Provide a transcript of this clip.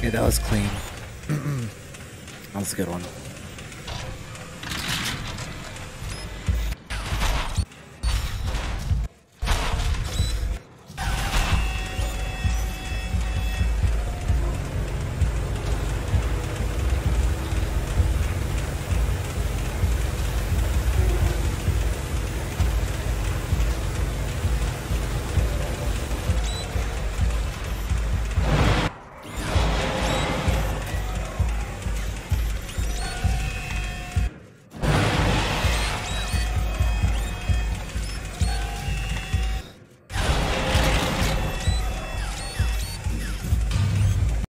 Okay, that was clean. that was a good one.